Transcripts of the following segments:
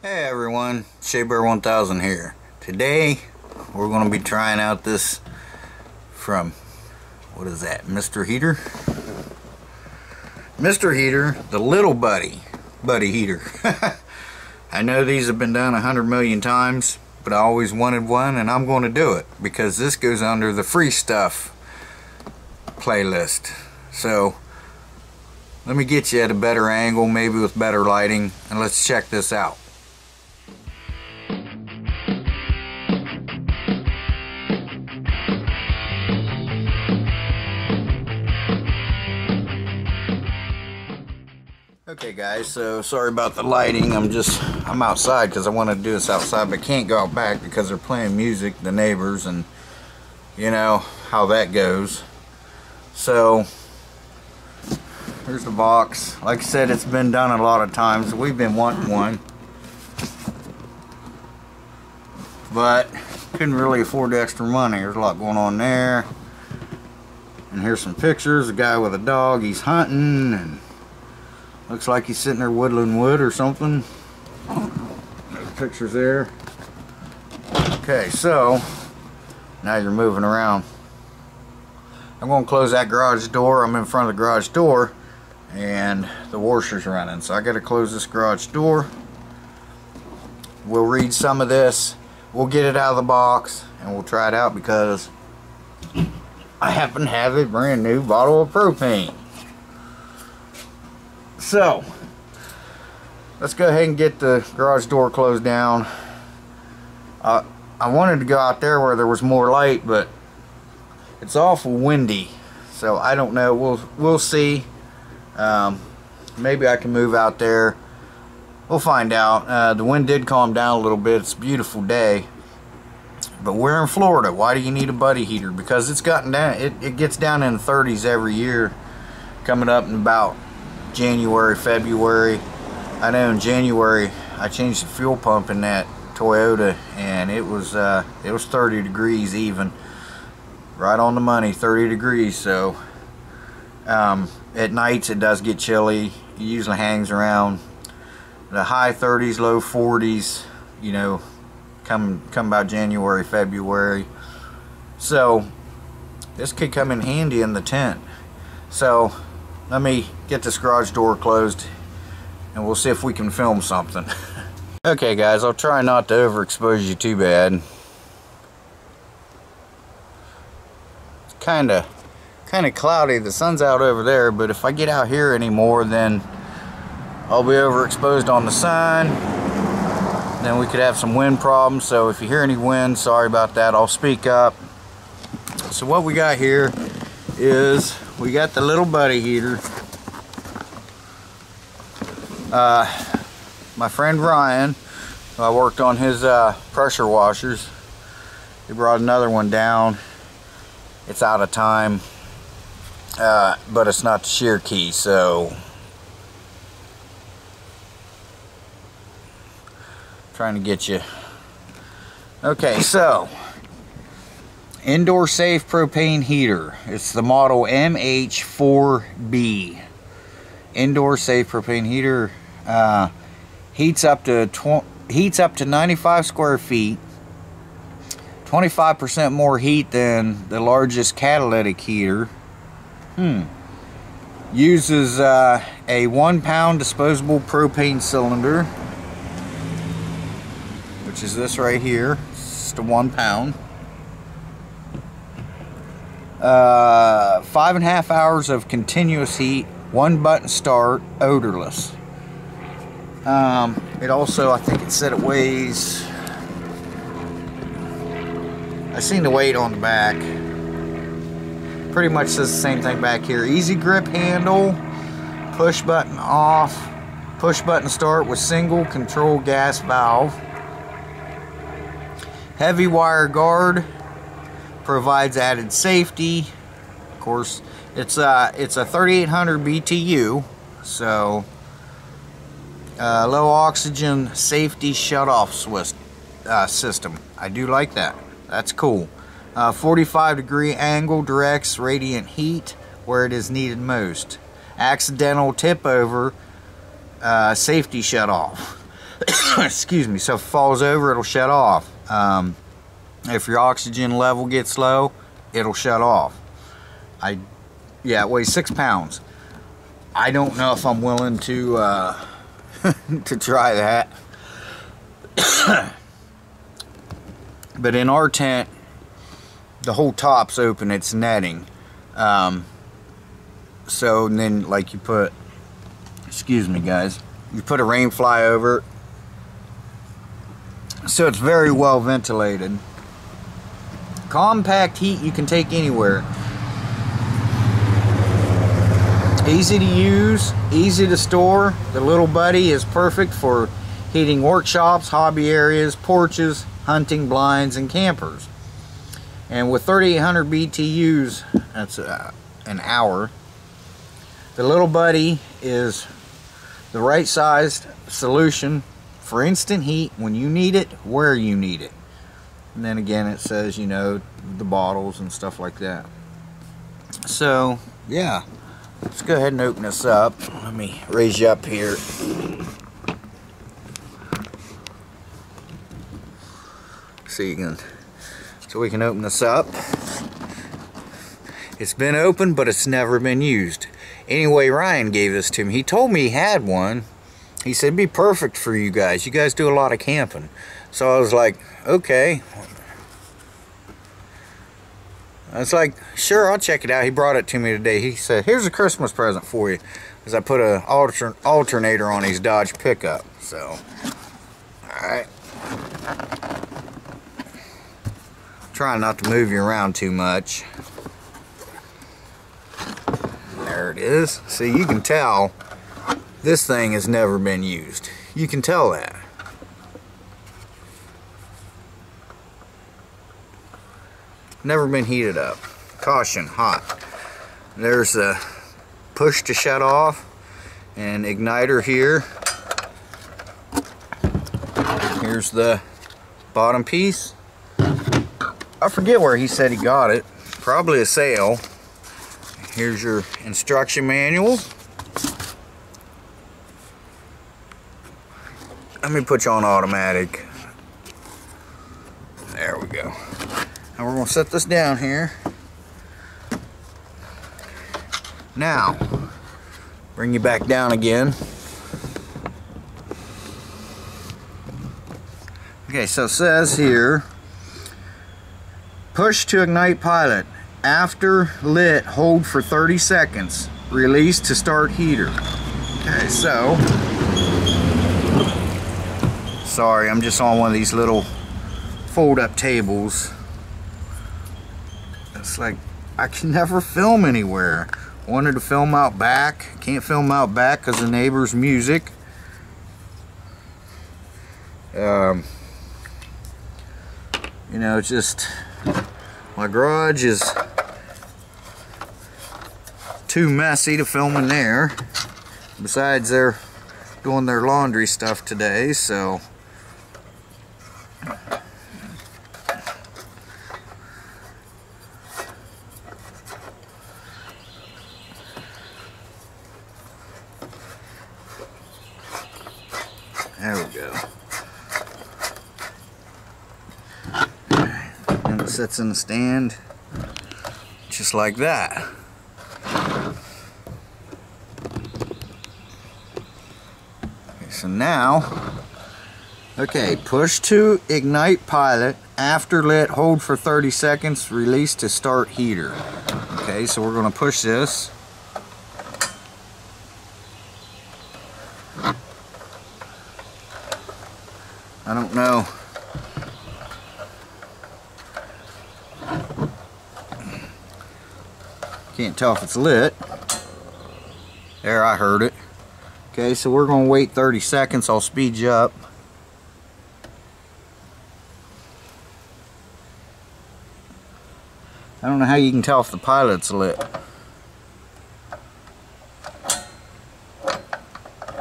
Hey everyone, Shabear 1000 here. Today we're going to be trying out this from, what is that, Mr. Heater? Mr. Heater, the little buddy, buddy heater. I know these have been done a hundred million times, but I always wanted one and I'm going to do it because this goes under the free stuff playlist. So let me get you at a better angle, maybe with better lighting, and let's check this out. Okay guys, so sorry about the lighting. I'm just, I'm outside because I want to do this outside, but can't go out back because they're playing music, the neighbors, and you know how that goes. So, here's the box. Like I said, it's been done a lot of times. We've been wanting one. But, couldn't really afford the extra money. There's a lot going on there. And here's some pictures. A guy with a dog, he's hunting, and Looks like he's sitting there woodland wood or something. There's pictures there. Okay, so now you're moving around. I'm going to close that garage door. I'm in front of the garage door and the washer's running. So I got to close this garage door. We'll read some of this. We'll get it out of the box and we'll try it out because I happen to have a brand new bottle of propane. So, let's go ahead and get the garage door closed down. Uh, I wanted to go out there where there was more light, but it's awful windy. So I don't know. We'll we'll see. Um, maybe I can move out there. We'll find out. Uh, the wind did calm down a little bit. It's a beautiful day. But we're in Florida. Why do you need a buddy heater? Because it's gotten down. It, it gets down in the 30s every year. Coming up in about January, February. I know in January I changed the fuel pump in that Toyota and it was uh, it was 30 degrees even. Right on the money, 30 degrees. So um, at nights it does get chilly. It usually hangs around the high 30s, low 40s. You know, come come about January, February. So this could come in handy in the tent. So let me get this garage door closed and we'll see if we can film something. okay guys, I'll try not to overexpose you too bad. It's kind of kind of cloudy. The sun's out over there, but if I get out here anymore, then I'll be overexposed on the sun. Then we could have some wind problems. So if you hear any wind, sorry about that. I'll speak up. So what we got here is we got the little buddy here. Uh, my friend Ryan, I worked on his uh, pressure washers. He brought another one down. It's out of time, uh, but it's not the shear key, so trying to get you. Okay, so Indoor Safe Propane Heater. It's the model MH4B. Indoor Safe Propane Heater uh, heats up to heats up to 95 square feet. 25% more heat than the largest catalytic heater. Hmm. Uses uh, a one pound disposable propane cylinder, which is this right here. It's a one pound. Uh, five and a half hours of continuous heat, one button start, odorless. Um, it also, I think it said it weighs, I seen the weight on the back. Pretty much says the same thing back here. Easy grip handle, push button off, push button start with single control gas valve. Heavy wire guard, provides added safety. Of course, it's a, uh, it's a 3800 BTU, so uh, low oxygen safety shut-off uh, system. I do like that. That's cool. Uh, 45 degree angle directs radiant heat where it is needed most. Accidental tip over uh, safety shut off. excuse me so if it falls over it'll shut off um, if your oxygen level gets low it'll shut off. I yeah it weighs six pounds. I don't know if I'm willing to uh, to try that. But in our tent the whole top's open it's netting. Um, so then like you put excuse me guys you put a rain fly over. It. so it's very well ventilated compact heat you can take anywhere. Easy to use easy to store. The little buddy is perfect for heating workshops hobby areas porches hunting blinds and campers. And with 3800 BTUs that's uh, an hour the little buddy is the right sized solution for instant heat when you need it where you need it and then again it says you know the bottles and stuff like that. So yeah. Let's go ahead and open this up. Let me raise you up here. So you can so we can open this up. It's been open but it's never been used. Anyway Ryan gave this to me. He told me he had one. He said it'd be perfect for you guys. You guys do a lot of camping so I was like okay. I was like sure I'll check it out. He brought it to me today. He said here's a Christmas present for you. As I put a alter alternator on his Dodge pickup so. Alright. Trying not to move you around too much. There it is. See you can tell this thing has never been used. You can tell that never been heated up. Caution hot. There's a push to shut off and igniter here. Here's the bottom piece. I forget where he said he got it. Probably a sale. Here's your instruction manual. Let me put you on automatic there we go and we're to set this down here. Now, bring you back down again. Okay, so says here, push to ignite pilot. After lit, hold for 30 seconds. Release to start heater. Okay, so, sorry, I'm just on one of these little fold-up tables it's like I can never film anywhere. Wanted to film out back. Can't film out back because of neighbor's music. Um, you know, it's just my garage is too messy to film in there. Besides, they're doing their laundry stuff today, so There we go. And it sits in the stand just like that. Okay, so now, okay, push to ignite pilot, after lit, hold for 30 seconds, release to start heater. Okay, so we're going to push this. I don't know. Can't tell if it's lit. There, I heard it. Okay, so we're going to wait 30 seconds. I'll speed you up. I don't know how you can tell if the pilot's lit.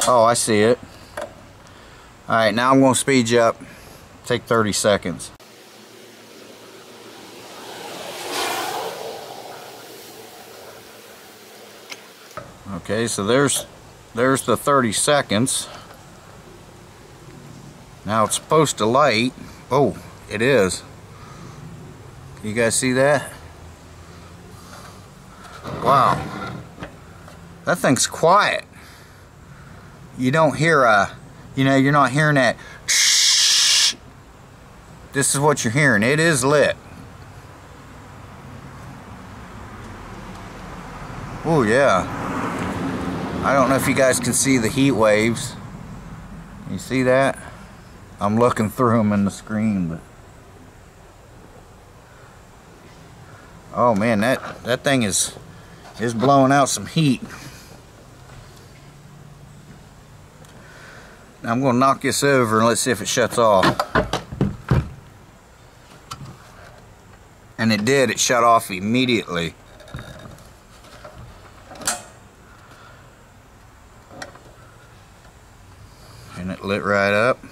Oh, I see it. Alright, now I'm going to speed you up. Take 30 seconds. Okay, so there's there's the 30 seconds. Now it's supposed to light. Oh, it is. You guys see that? Wow. That thing's quiet. You don't hear a, you know, you're not hearing that. This is what you're hearing. It is lit. Oh yeah. I don't know if you guys can see the heat waves. You see that? I'm looking through them in the screen, but oh man, that that thing is is blowing out some heat. Now I'm to knock this over and let's see if it shuts off. And it did, it shut off immediately. And it lit right up.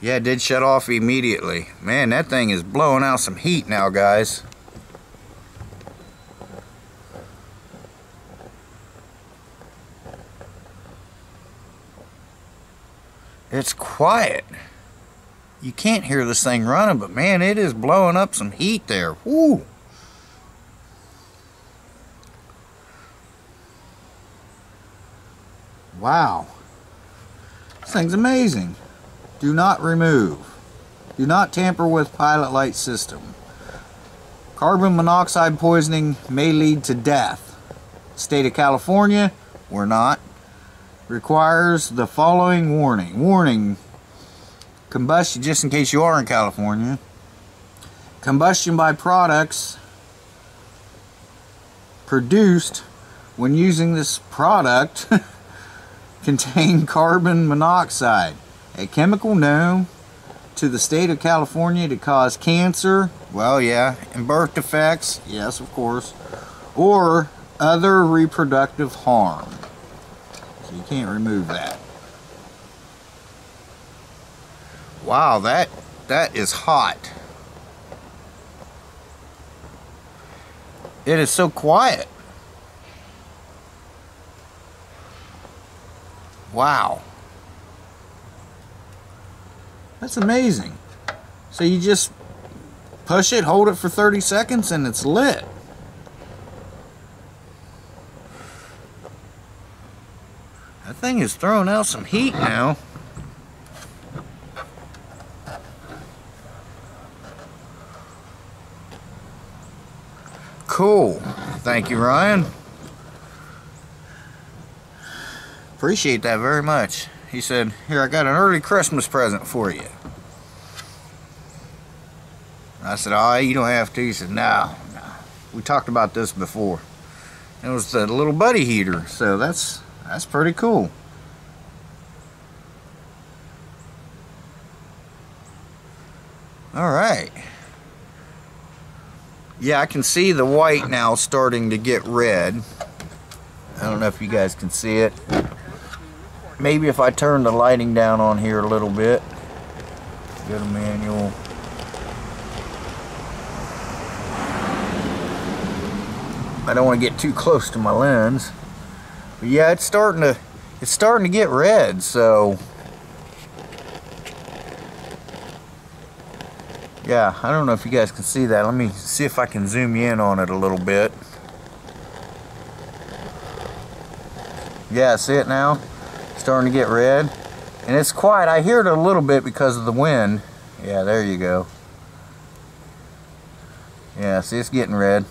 Yeah, it did shut off immediately. Man, that thing is blowing out some heat now, guys. It's quiet. You can't hear this thing running, but man, it is blowing up some heat there. Woo! Wow. Thing's amazing. Do not remove. Do not tamper with pilot light system. Carbon monoxide poisoning may lead to death. State of California, we're not. Requires the following warning. Warning. Combustion, just in case you are in California. Combustion by products produced when using this product contain carbon monoxide a chemical known to the state of California to cause cancer, well, yeah, and birth defects, yes, of course, or other reproductive harm. So you can't remove that. Wow, that that is hot. It is so quiet. Wow. That's amazing. So you just push it, hold it for 30 seconds, and it's lit. That thing is throwing out some heat now. Cool. Thank you, Ryan. Appreciate that very much. He said, here, I got an early Christmas present for you. I said, oh, you don't have to. He said, no, no. We talked about this before. It was the little buddy heater, so that's that's pretty cool. All right. Yeah, I can see the white now starting to get red. I don't know if you guys can see it. Maybe if I turn the lighting down on here a little bit. Go to manual. I don't want to get too close to my lens. But yeah, it's starting to it's starting to get red, so yeah, I don't know if you guys can see that. Let me see if I can zoom in on it a little bit. Yeah, see it now? Starting to get red. And it's quiet. I hear it a little bit because of the wind. Yeah, there you go. Yeah, see it's getting red.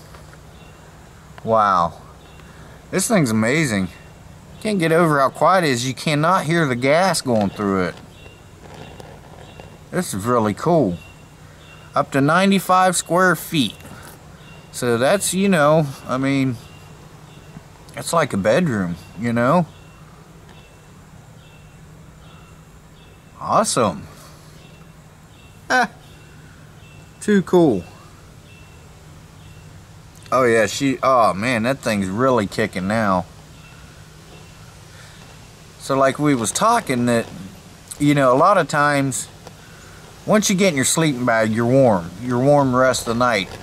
Wow. This thing's amazing. Can't get over how quiet it is. You cannot hear the gas going through it. This is really cool. Up to 95 square feet. So that's, you know, I mean, it's like a bedroom, you know? Awesome. Ah, too cool. Oh yeah, she, oh man, that thing's really kicking now. So like we was talking that, you know, a lot of times, once you get in your sleeping bag, you're warm. You're warm the rest of the night.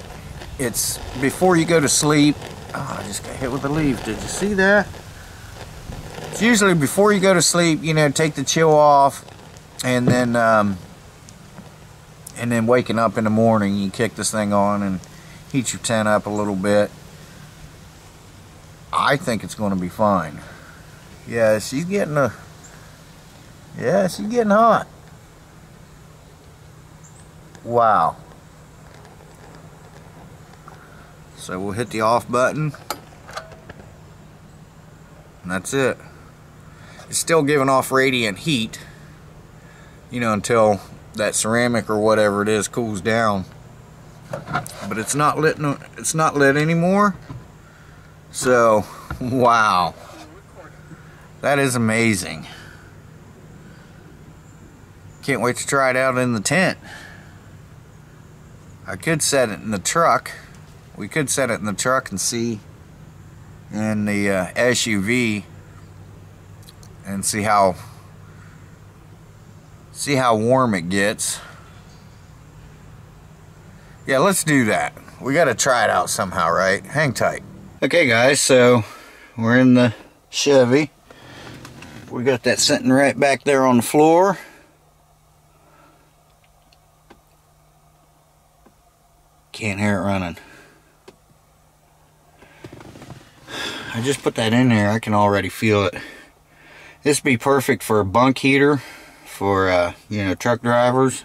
It's before you go to sleep. Oh, I just got hit with a leaf. Did you see that? It's usually before you go to sleep, you know, take the chill off. And then um, and then waking up in the morning you kick this thing on and heat your tent up a little bit. I think it's going to be fine. Yeah she's getting a yeah she's getting hot. Wow. So we'll hit the off button. And that's it. It's still giving off radiant heat you know until that ceramic or whatever it is cools down. But it's not lit no, it's not lit anymore. So wow. That is amazing. Can't wait to try it out in the tent. I could set it in the truck. We could set it in the truck and see in the uh, SUV and see how see how warm it gets. Yeah, let's do that. We got to try it out somehow, right? Hang tight. Okay, guys, so we're in the Chevy. We got that sitting right back there on the floor. Can't hear it running. I just put that in there. I can already feel it. This be perfect for a bunk heater for, uh, you know, truck drivers.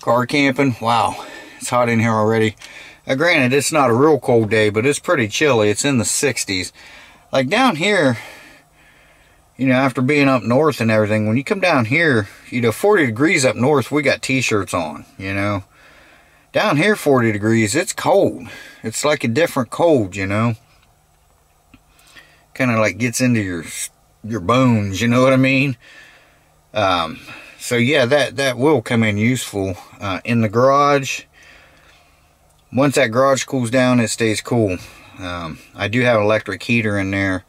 Car camping. Wow, it's hot in here already. Now, granted, it's not a real cold day, but it's pretty chilly. It's in the 60s. Like down here, you know, after being up north and everything, when you come down here, you know, 40 degrees up north, we got t-shirts on, you know. Down here, 40 degrees, it's cold. It's like a different cold, you know. Kind of like gets into your your bones, you know what I mean? Um, so yeah, that, that will come in useful. Uh, in the garage, once that garage cools down, it stays cool. Um, I do have an electric heater in there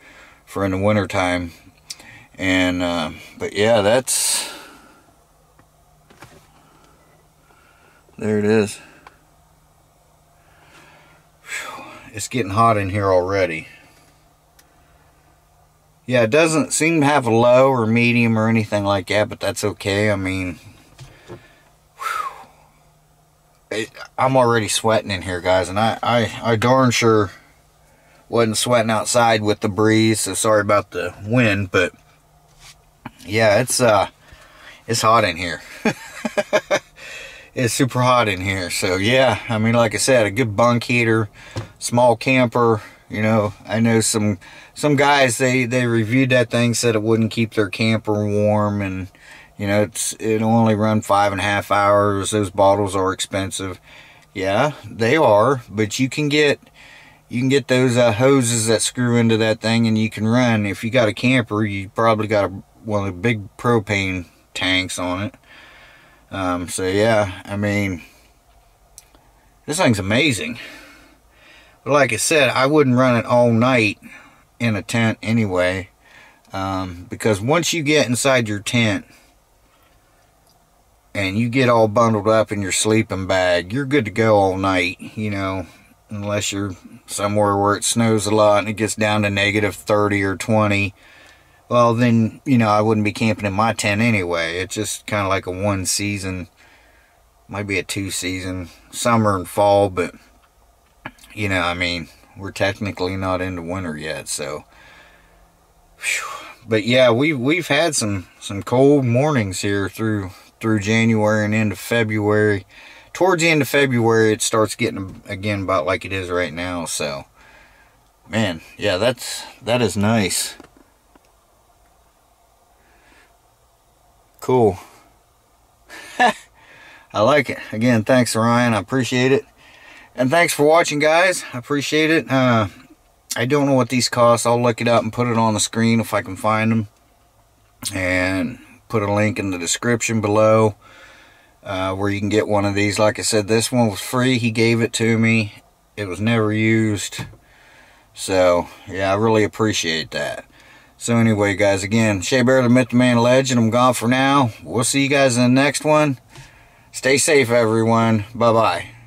for in the winter time. And, uh, but yeah, that's, there it is. Whew. It's getting hot in here already. Yeah, it doesn't seem to have a low or medium or anything like that, but that's okay. I mean, it, I'm already sweating in here, guys, and I, I, I darn sure wasn't sweating outside with the breeze, so sorry about the wind, but yeah, it's, uh, it's hot in here. it's super hot in here, so yeah, I mean, like I said, a good bunk heater, small camper, you know, I know some some guys they they reviewed that thing said it wouldn't keep their camper warm and you know it's it'll only run five and a half hours. Those bottles are expensive. Yeah, they are, but you can get you can get those uh, hoses that screw into that thing and you can run. If you got a camper, you probably got a, one of the big propane tanks on it. Um, so yeah, I mean, this thing's amazing. Like I said, I wouldn't run it all night in a tent anyway. Um, because once you get inside your tent and you get all bundled up in your sleeping bag, you're good to go all night, you know, unless you're somewhere where it snows a lot and it gets down to negative 30 or 20. Well, then, you know, I wouldn't be camping in my tent anyway. It's just kind of like a one season, might be a two season, summer and fall, but you know, I mean, we're technically not into winter yet, so. But yeah, we we've had some some cold mornings here through through January and into February. Towards the end of February, it starts getting again about like it is right now. So, man, yeah, that's that is nice. Cool. I like it. Again, thanks, Ryan. I appreciate it. And thanks for watching, guys. I appreciate it. Uh, I don't know what these cost. I'll look it up and put it on the screen if I can find them. And put a link in the description below uh, where you can get one of these. Like I said, this one was free. He gave it to me. It was never used. So, yeah, I really appreciate that. So anyway, guys, again, Shabear, the Myth, Man, Legend. I'm gone for now. We'll see you guys in the next one. Stay safe, everyone. Bye-bye.